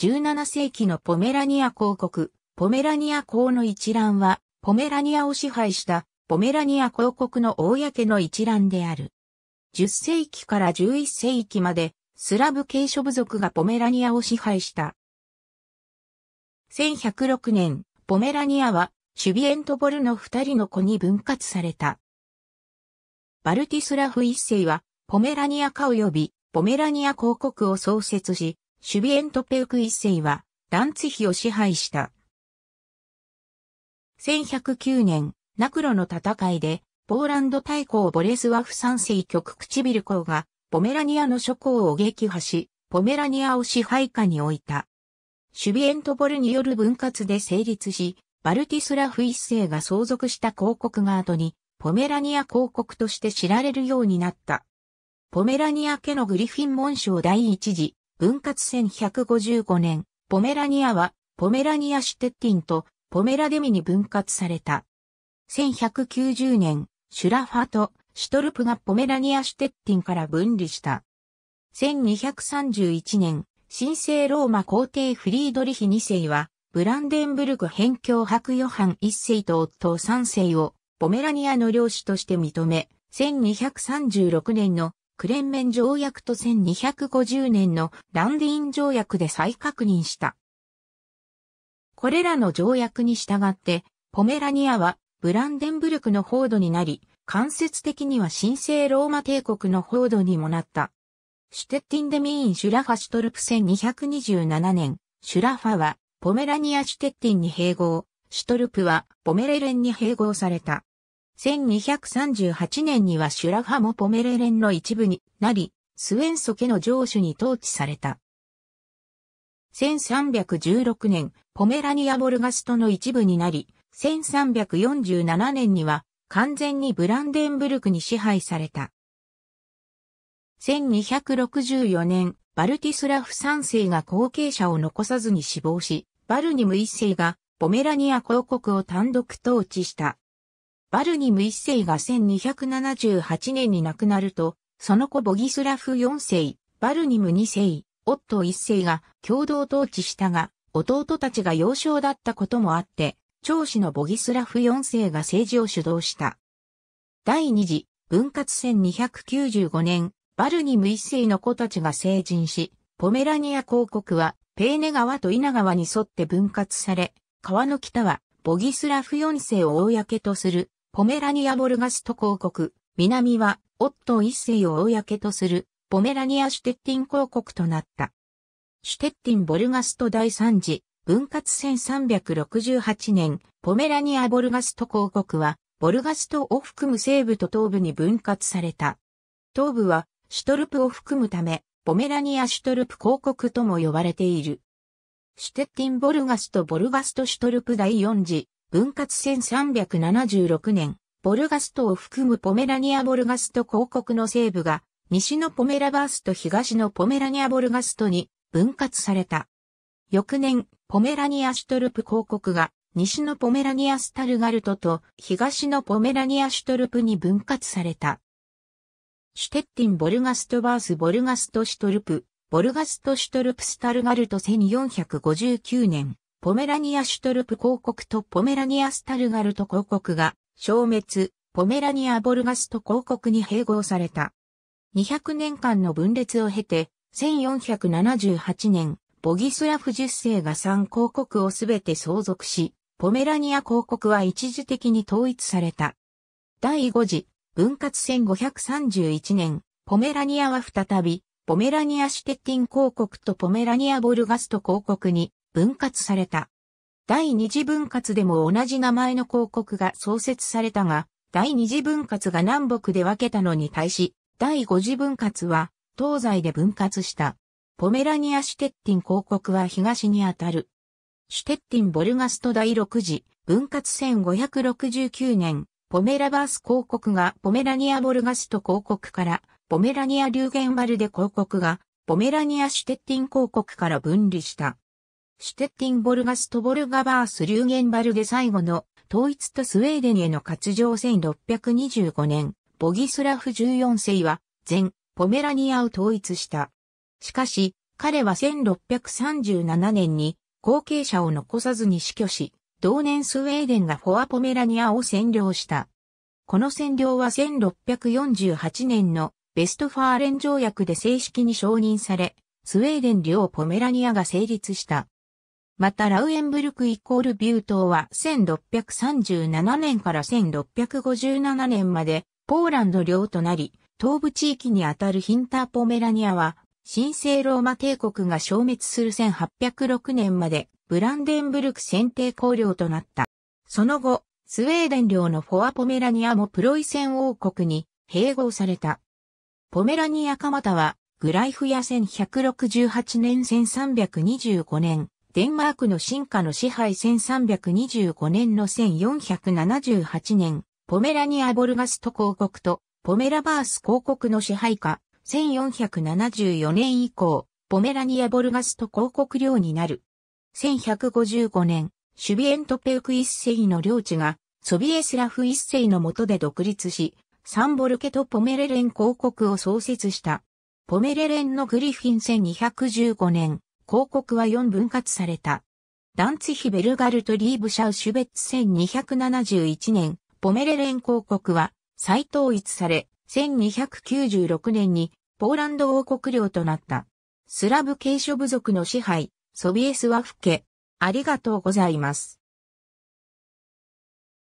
17世紀のポメラニア公国、ポメラニア公の一覧は、ポメラニアを支配したポメラニア公国の公の一覧である。10世紀から11世紀まで、スラブ系諸部族がポメラニアを支配した。1106年、ポメラニアは、シュビエントボルの二人の子に分割された。バルティスラフ一世は、ポメラニア化及び、ポメラニア公国を創設し、シュビエントペウク一世は、ダンツヒを支配した。1109年、ナクロの戦いで、ポーランド大公ボレスワフ三世極唇公が、ポメラニアの諸公を撃破し、ポメラニアを支配下に置いた。シュビエントボルによる分割で成立し、バルティスラフ一世が相続した公国が後に、ポメラニア公国として知られるようになった。ポメラニア家のグリフィン紋章第一次、分割1155年、ポメラニアは、ポメラニアシュテッティンとポメラデミに分割された。1190年、シュラファとシュトルプがポメラニアシュテッティンから分離した。1231年、神聖ローマ皇帝フリードリヒ2世は、ブランデンブルク辺境白ヨハン1世と夫3世をポメラニアの領主として認め、1236年のクレンメン条約と1250年のランディーン条約で再確認した。これらの条約に従って、ポメラニアはブランデンブルクの報土になり、間接的には神聖ローマ帝国の報土にもなった。シュテッティンデミーン・シュラファシュトルプ1227年、シュラファはポメラニア・シュテッティンに併合、シュトルプはポメレレンに併合された。1238年にはシュラファもポメレレンの一部になり、スウェンソ家の城主に統治された。1316年、ポメラニア・ボルガストの一部になり、1347年には完全にブランデンブルクに支配された。1264年、バルティスラフ3世が後継者を残さずに死亡し、バルニム1世がポメラニア公国を単独統治した。バルニム1世が1278年に亡くなると、その子ボギスラフ4世、バルニム2世、オット1世が共同統治したが、弟たちが幼少だったこともあって、長子のボギスラフ4世が政治を主導した。第二次分割1295年、バルニム一世の子たちが成人し、ポメラニア公国はペーネ川と稲川に沿って分割され、川の北はボギスラフ4世を公とするポメラニアボルガスト公国、南はオットー一世を公とするポメラニアシュテッティン公国となった。シュテッティンボルガスト第三次分割1368年、ポメラニア・ボルガスト公国は、ボルガストを含む西部と東部に分割された。東部は、シュトルプを含むため、ポメラニア・シュトルプ公国とも呼ばれている。シュテッティン・ボルガスト・ボルガスト・シュトルプ第4次、分割1376年、ボルガストを含むポメラニア・ボルガスト公国の西部が、西のポメラバースと東のポメラニア・ボルガストに分割された。翌年、ポメラニアシュトルプ公国が西のポメラニアスタルガルトと東のポメラニアシュトルプに分割された。シュテッティン・ボルガストバース・ボルガスト・シュトルプ、ボルガスト・シュトルプスタルガルト1459年、ポメラニア・シュトルプ公国とポメラニア・スタルガルト公国が消滅、ポメラニア・ボルガスト公国に併合された。200年間の分裂を経て、1478年、ボギスラフ10世が3公国をすべて相続し、ポメラニア公国は一時的に統一された。第5次、分割1531年、ポメラニアは再び、ポメラニアシュテッティン公国とポメラニアボルガスト公国に分割された。第二次分割でも同じ名前の公国が創設されたが、第二次分割が南北で分けたのに対し、第五次分割は東西で分割した。ポメラニアシュテッティン公国は東にあたる。シュテッティンボルガスト第6次、分割1569年、ポメラバース公国がポメラニアボルガスト公国から、ポメラニアリューゲンバルデ公国が、ポメラニアシュテッティン公国から分離した。シュテッティンボルガストボルガバースリューゲンバルデ最後の統一とスウェーデンへの活上1625年、ボギスラフ14世は全ポメラニアを統一した。しかし、彼は1637年に後継者を残さずに死去し、同年スウェーデンがフォアポメラニアを占領した。この占領は1648年のベストファーレン条約で正式に承認され、スウェーデン領ポメラニアが成立した。またラウエンブルクイコールビュー島は1637年から1657年までポーランド領となり、東部地域にあたるヒンターポメラニアは、神聖ローマ帝国が消滅する1806年までブランデンブルク選定公領となった。その後、スウェーデン領のフォアポメラニアもプロイセン王国に併合された。ポメラニア蒲田は、グライフや1168年1325年、デンマークの進化の支配1325年の1478年、ポメラニア・ボルガスト公国とポメラバース公国の支配下、1474年以降、ポメラニア・ボルガスト公国領になる。1155年、シュビエントペウク一世の領地が、ソビエスラフ一世の下で独立し、サンボルケとポメレレン公国を創設した。ポメレレンのグリフィン1215年、広告は4分割された。ダンツヒベルガルトリーブシャウシュベッツ1271年、ポメレレン広告は再統一され、1296年にポーランド王国領となった。スラブ継承部族の支配、ソビエスワフ家。ありがとうございます。